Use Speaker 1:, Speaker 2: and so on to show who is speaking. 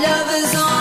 Speaker 1: Love is on